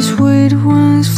Sweet ones